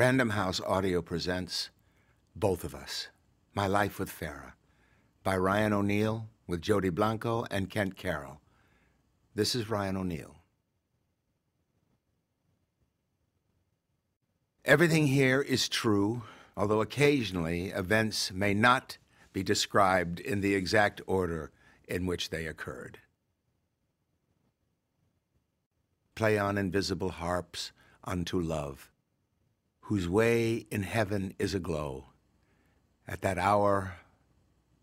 Random House Audio presents Both of Us My Life with Farrah by Ryan O'Neal with Jodee Blanco and Kent Carroll. This is Ryan O'Neal. Everything here is true, although occasionally events may not be described in the exact order in which they occurred. Play on invisible harps unto love, whose way in heaven is aglow. At that hour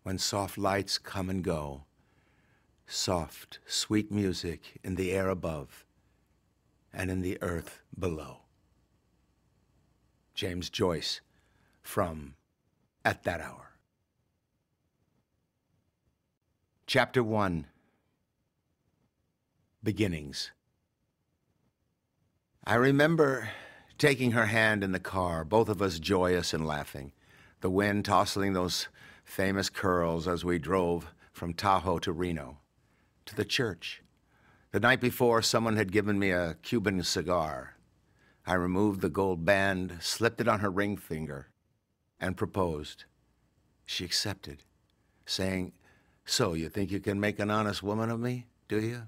when soft lights come and go, soft, sweet music in the air above and in the earth below. James Joyce from At That Hour. Chapter 1 Beginnings. I remember taking her hand in the car, both of us joyous and laughing, the wind tossing those famous curls as we drove from Tahoe to Reno, to the church. The night before, someone had given me a Cuban cigar. I removed the gold band, slipped it on her ring finger, and proposed. She accepted, saying, So, you think you can make an honest woman of me, do you?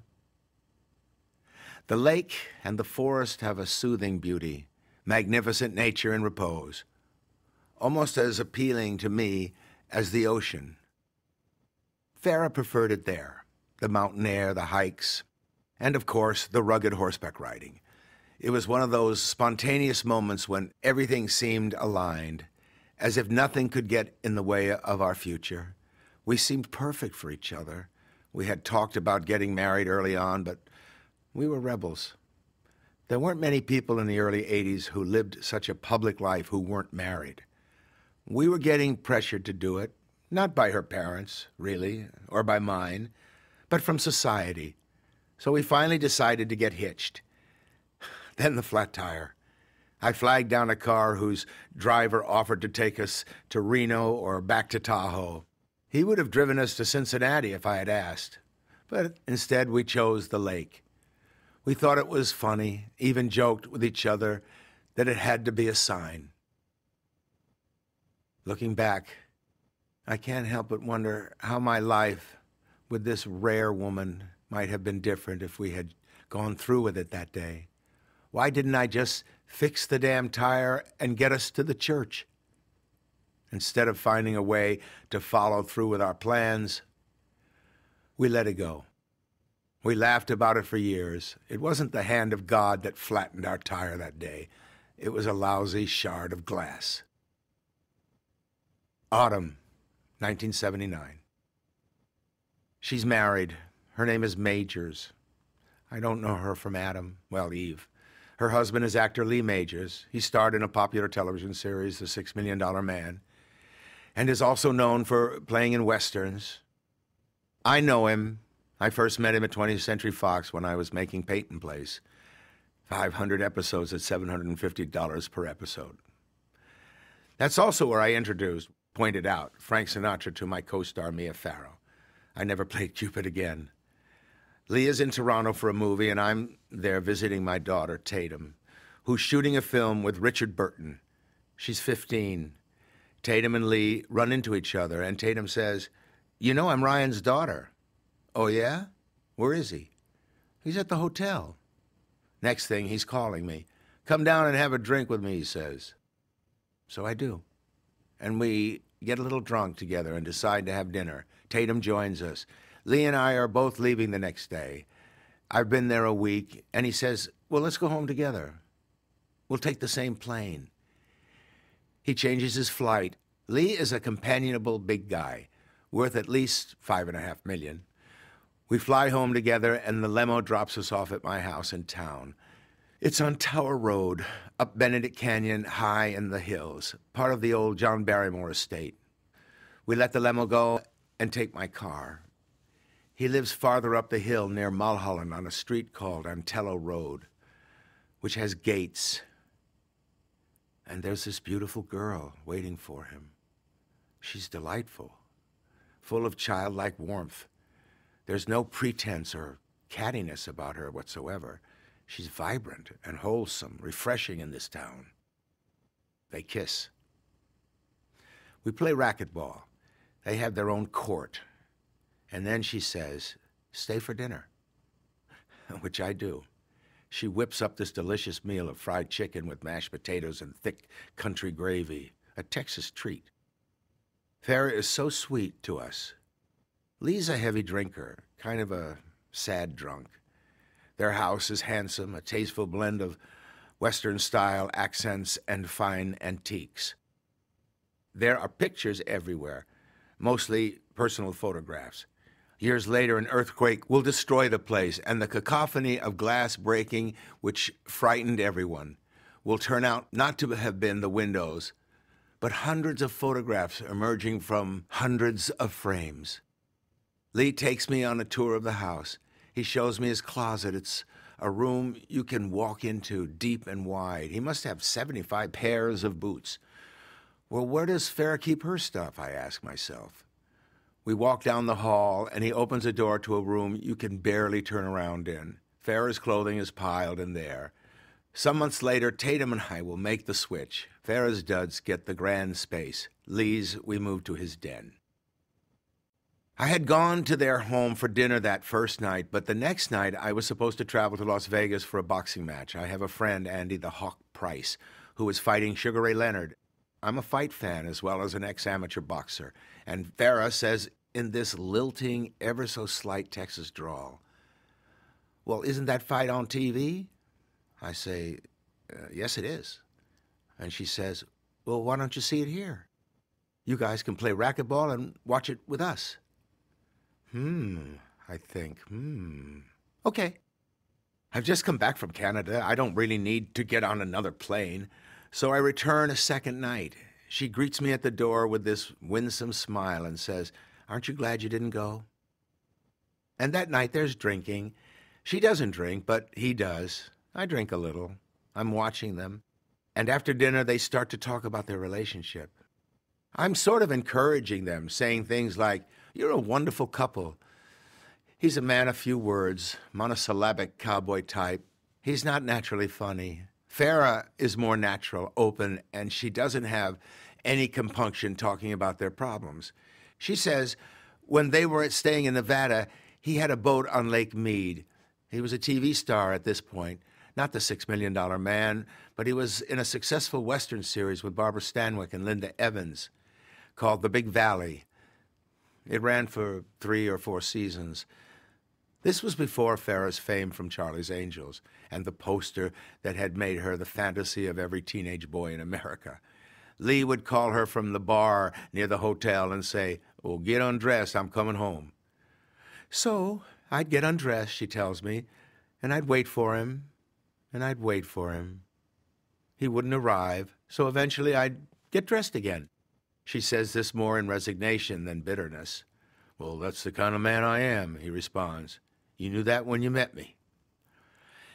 The lake and the forest have a soothing beauty, magnificent nature in repose, almost as appealing to me as the ocean. Farrah preferred it there the mountain air, the hikes, and of course, the rugged horseback riding. It was one of those spontaneous moments when everything seemed aligned, as if nothing could get in the way of our future. We seemed perfect for each other. We had talked about getting married early on, but we were rebels. There weren't many people in the early 80s who lived such a public life who weren't married. We were getting pressured to do it, not by her parents, really, or by mine, but from society. So we finally decided to get hitched. Then the flat tire. I flagged down a car whose driver offered to take us to Reno or back to Tahoe. He would have driven us to Cincinnati if I had asked, but instead we chose the lake. We thought it was funny, even joked with each other that it had to be a sign. Looking back, I can't help but wonder how my life with this rare woman might have been different if we had gone through with it that day. Why didn't I just fix the damn tire and get us to the church? Instead of finding a way to follow through with our plans, we let it go. We laughed about it for years. It wasn't the hand of God that flattened our tire that day. It was a lousy shard of glass. Autumn, 1979. She's married. Her name is Majors. I don't know her from Adam. Well, Eve. Her husband is actor Lee Majors. He starred in a popular television series, The Six Million Dollar Man, and is also known for playing in westerns. I know him I first met him at 20th Century Fox when I was making Peyton Place. 500 episodes at $750 per episode. That's also where I introduced, pointed out, Frank Sinatra to my co star Mia Farrow. I never played Cupid again. Leah's in Toronto for a movie, and I'm there visiting my daughter, Tatum, who's shooting a film with Richard Burton. She's 15. Tatum and Lee run into each other, and Tatum says, You know, I'm Ryan's daughter. Oh, yeah? Where is he? He's at the hotel. Next thing, he's calling me. Come down and have a drink with me, he says. So I do. And we get a little drunk together and decide to have dinner. Tatum joins us. Lee and I are both leaving the next day. I've been there a week, and he says, Well, let's go home together. We'll take the same plane. He changes his flight. Lee is a companionable big guy, worth at least five and a half million. We fly home together, and the limo drops us off at my house in town. It's on Tower Road, up Benedict Canyon, high in the hills, part of the old John Barrymore estate. We let the limo go and take my car. He lives farther up the hill near Mulholland on a street called Antelo Road, which has gates. And there's this beautiful girl waiting for him. She's delightful, full of childlike warmth. There's no pretense or cattiness about her whatsoever. She's vibrant and wholesome, refreshing in this town. They kiss. We play racquetball. They have their own court. And then she says, Stay for dinner, which I do. She whips up this delicious meal of fried chicken with mashed potatoes and thick country gravy, a Texas treat. Farrah is so sweet to us. Lee's a heavy drinker, kind of a sad drunk. Their house is handsome, a tasteful blend of Western style accents and fine antiques. There are pictures everywhere, mostly personal photographs. Years later, an earthquake will destroy the place, and the cacophony of glass breaking, which frightened everyone, will turn out not to have been the windows, but hundreds of photographs emerging from hundreds of frames. Lee takes me on a tour of the house. He shows me his closet. It's a room you can walk into deep and wide. He must have 75 pairs of boots. Well, where does Farrah keep her stuff? I ask myself. We walk down the hall, and he opens a door to a room you can barely turn around in. Farrah's clothing is piled in there. Some months later, Tatum and I will make the switch. Farrah's duds get the grand space. Lee's, we move to his den. I had gone to their home for dinner that first night, but the next night I was supposed to travel to Las Vegas for a boxing match. I have a friend, Andy the Hawk Price, who is fighting Sugar Ray Leonard. I'm a fight fan as well as an ex amateur boxer. And Farrah says in this lilting, ever so slight Texas drawl, Well, isn't that fight on TV? I say, uh, Yes, it is. And she says, Well, why don't you see it here? You guys can play racquetball and watch it with us. Hmm, I think. Hmm. Okay. I've just come back from Canada. I don't really need to get on another plane. So I return a second night. She greets me at the door with this winsome smile and says, Aren't you glad you didn't go? And that night there's drinking. She doesn't drink, but he does. I drink a little. I'm watching them. And after dinner, they start to talk about their relationship. I'm sort of encouraging them, saying things like, You're a wonderful couple. He's a man of few words, monosyllabic cowboy type. He's not naturally funny. Farrah is more natural, open, and she doesn't have any compunction talking about their problems. She says when they were staying in Nevada, he had a boat on Lake Mead. He was a TV star at this point, not the Six Million Dollar Man, but he was in a successful Western series with Barbara Stanwyck and Linda Evans called The Big Valley. It ran for three or four seasons. This was before Farrah's fame from Charlie's Angels and the poster that had made her the fantasy of every teenage boy in America. Lee would call her from the bar near the hotel and say, Oh, get undressed, I'm coming home. So I'd get undressed, she tells me, and I'd wait for him, and I'd wait for him. He wouldn't arrive, so eventually I'd get dressed again. She says this more in resignation than bitterness. Well, that's the kind of man I am, he responds. You knew that when you met me.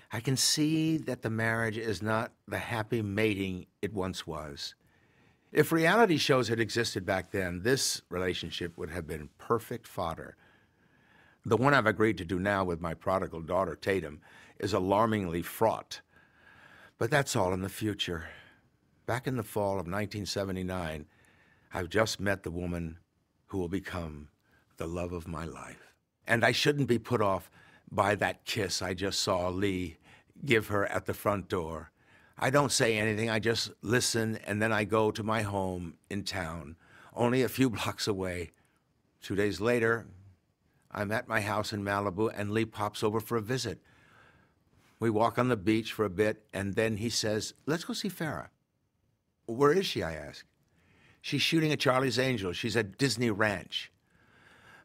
I can see that the marriage is not the happy mating it once was. If reality shows had existed back then, this relationship would have been perfect fodder. The one I've agreed to do now with my prodigal daughter, Tatum, is alarmingly fraught. But that's all in the future. Back in the fall of 1979, I've just met the woman who will become the love of my life. And I shouldn't be put off by that kiss I just saw Lee give her at the front door. I don't say anything, I just listen, and then I go to my home in town, only a few blocks away. Two days later, I'm at my house in Malibu, and Lee pops over for a visit. We walk on the beach for a bit, and then he says, Let's go see Farrah. Where is she? I ask. She's shooting at Charlie's Angels. She's at Disney Ranch.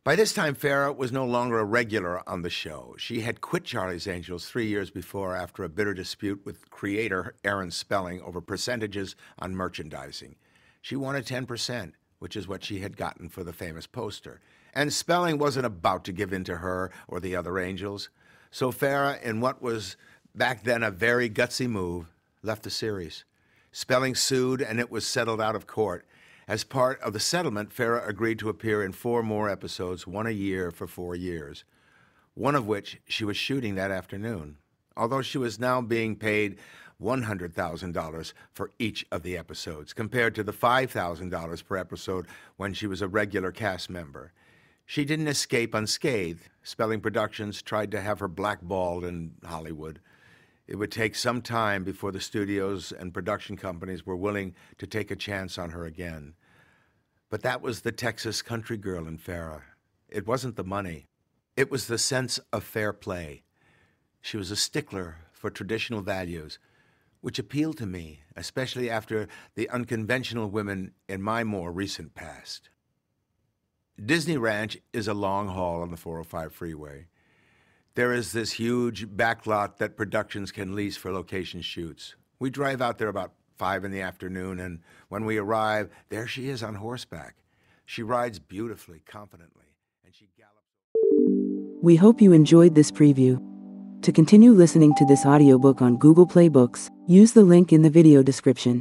By this time, Farrah was no longer a regular on the show. She had quit Charlie's Angels three years before after a bitter dispute with creator Aaron Spelling over percentages on merchandising. She wanted 10%, which is what she had gotten for the famous poster. And Spelling wasn't about to give in to her or the other Angels. So Farrah, in what was back then a very gutsy move, left the series. Spelling sued, and it was settled out of court. As part of the settlement, Farrah agreed to appear in four more episodes, one a year for four years, one of which she was shooting that afternoon. Although she was now being paid $100,000 for each of the episodes, compared to the $5,000 per episode when she was a regular cast member. She didn't escape unscathed. Spelling Productions tried to have her blackballed in Hollywood. It would take some time before the studios and production companies were willing to take a chance on her again. But that was the Texas country girl in Farrah. It wasn't the money, it was the sense of fair play. She was a stickler for traditional values, which appealed to me, especially after the unconventional women in my more recent past. Disney Ranch is a long haul on the 405 freeway. There is this huge backlot that productions can lease for location shoots. We drive out there about five in the afternoon, and when we arrive, there she is on horseback. She rides beautifully, confidently, and she gallops. We hope you enjoyed this preview. To continue listening to this audiobook on Google Play Books, use the link in the video description.